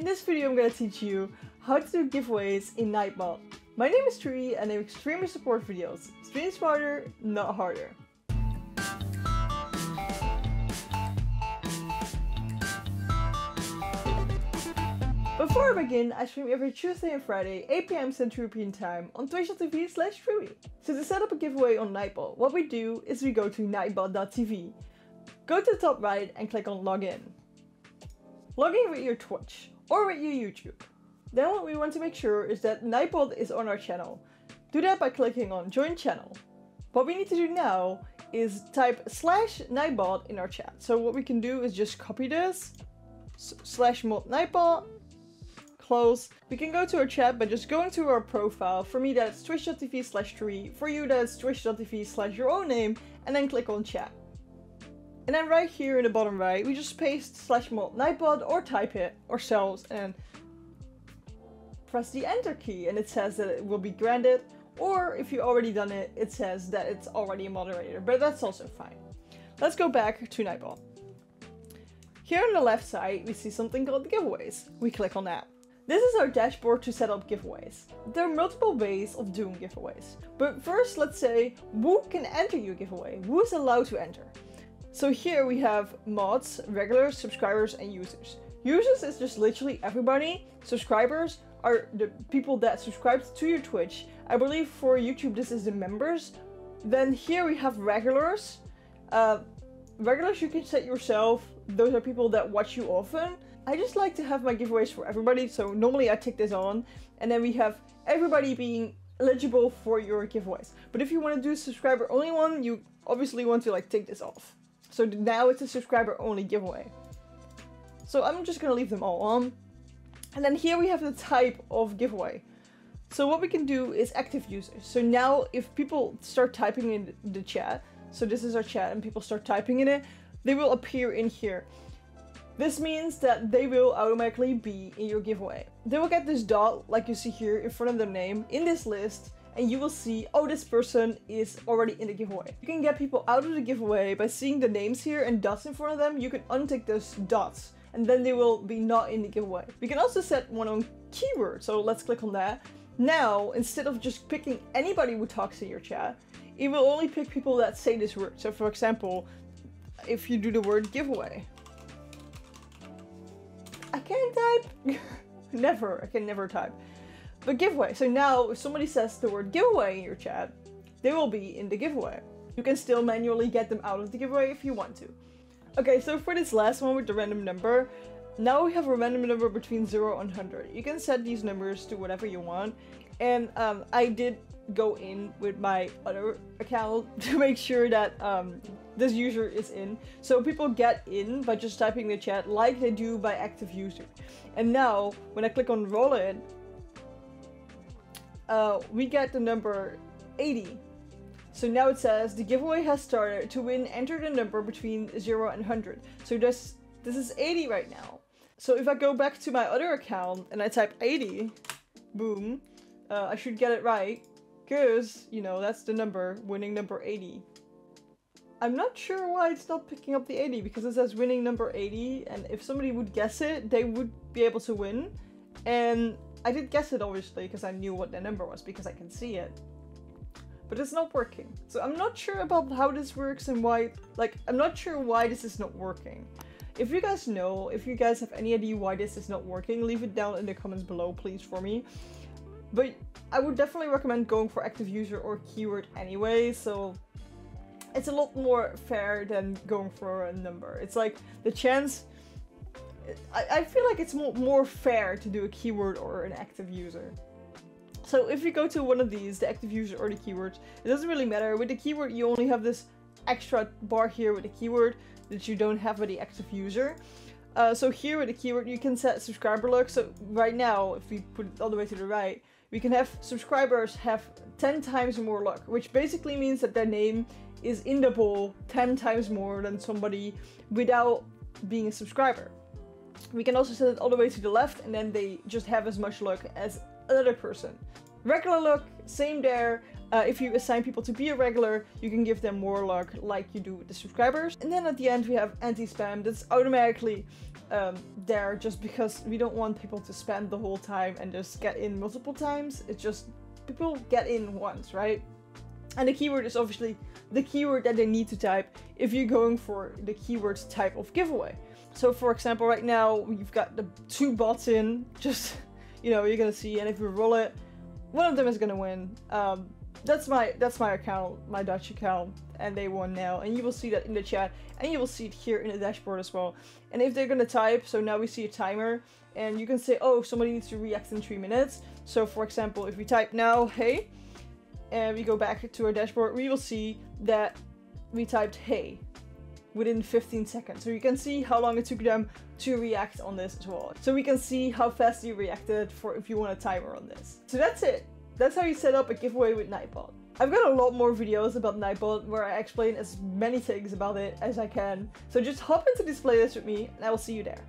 In this video I'm to teach you how to do giveaways in Nightbot. My name is Trui and I extremely support videos. Stream smarter, not harder. Before I begin, I stream every Tuesday and Friday, 8pm Central European Time on twitch.tv slash. So to set up a giveaway on Nightbot, what we do is we go to nightbot.tv. Go to the top right and click on login. Log in with your Twitch or with your YouTube. Then what we want to make sure is that Nightbot is on our channel. Do that by clicking on join channel. What we need to do now is type slash Nightbot in our chat. So what we can do is just copy this, slash mod Nightbot, close. We can go to our chat by just going to our profile. For me that's twitch.tv slash trui. For you that's twitch.tv slash your own name and then click on chat. And then right here in the bottom right, we just paste slash mod nightbot or type it ourselves and press the enter key and it says that it will be granted. Or if you've already done it, it says that it's already a moderator, but that's also fine. Let's go back to Nightbot. Here on the left side, we see something called giveaways. We click on that. This is our dashboard to set up giveaways. There are multiple ways of doing giveaways. But first, let's say, who can enter your giveaway? Who is allowed to enter? So here we have mods, regulars, subscribers, and users. Users is just literally everybody. Subscribers are the people that subscribe to your Twitch. I believe for YouTube this is the members. Then here we have regulars. Uh, regulars you can set yourself. Those are people that watch you often. I just like to have my giveaways for everybody, so normally I take this on. And then we have everybody being eligible for your giveaways. But if you want to do subscriber only one, you obviously want to like take this off. So now it's a subscriber only giveaway. So I'm just gonna leave them all on. And then here we have the type of giveaway. So what we can do is active users. So now if people start typing in the chat, so this is our chat and people start typing in it, they will appear in here. This means that they will automatically be in your giveaway. They will get this dot, like you see here in front of their name, in this list, and you will see, oh, this person is already in the giveaway. You can get people out of the giveaway by seeing the names here and dots in front of them. You can untick those dots and then they will be not in the giveaway. We can also set one on keyword. So let's click on that. Now, instead of just picking anybody who talks in your chat, it will only pick people that say this word. So for example, if you do the word giveaway. I can't type. never. I can never type. Giveaway. So now if somebody says the word giveaway in your chat, they will be in the giveaway. You can still manually get them out of the giveaway if you want to. Okay, so for this last one with the random number, now we have a random number between 0 and 100. You can set these numbers to whatever you want. And um, I did go in with my other account to make sure that um, this user is in. So people get in by just typing the chat like they do by active user. And now, when I click on roll it, uh, we get the number 80. So now it says the giveaway has started. To win, enter the number between 0 and 100. So this, this is 80 right now. So if I go back to my other account and I type 80, boom, uh, I should get it right. Because, you know, that's the number, winning number 80. I'm not sure why it's not picking up the 80 because it says winning number 80 and if somebody would guess it, they would be able to win. And I did guess it obviously because I knew what the number was because I can see it. But it's not working. So I'm not sure about how this works and why, like, I'm not sure why this is not working. If you guys know, if you guys have any idea why this is not working, leave it down in the comments below, please, for me. But I would definitely recommend going for active user or keyword anyway, so it's a lot more fair than going for a number. It's like the chance I, feel like it's more, more fair to do a keyword or an active user. So if you go to one of these, the active user or the keyword, it doesn't really matter. With the keyword, you only have this extra bar here with the keyword that you don't have with the active user. Uh, so here with the keyword, you can set subscriber luck. So right now, if we put it all the way to the right, we can have subscribers have 10 times more luck, which basically means that their name is in the pool 10 times more than somebody without being a subscriber. We can also set it all the way to the left and then they just have as much luck as another person. Regular luck, same there. Uh, if you assign people to be a regular, you can give them more luck like you do with the subscribers. And then at the end we have anti-spam. That's automatically um, there just because we don't want people to spend the whole time and just get in multiple times. It's just people get in once, right? And the keyword is obviously the keyword that they need to type if you're going for the keyword type of giveaway. So for example, right now we've got the two bots in, just, you know, you're gonna see, and if we roll it, one of them is gonna win. Um, that's my that's my account, my Dutch account, and they won now. And you will see that in the chat, and you will see it here in the dashboard as well. And if they're gonna type, so now we see a timer, and you can say, oh, somebody needs to react in three minutes. So for example, if we type now, hey, and we go back to our dashboard, we will see that we typed hey within 15 seconds. So you can see how long it took them to react on this as well. So we can see how fast you reacted for if you want a timer on this. So that's it. That's how you set up a giveaway with Nightbot. I've got a lot more videos about Nightbot where I explain as many things about it as I can. So just hop into this playlist with me and I will see you there.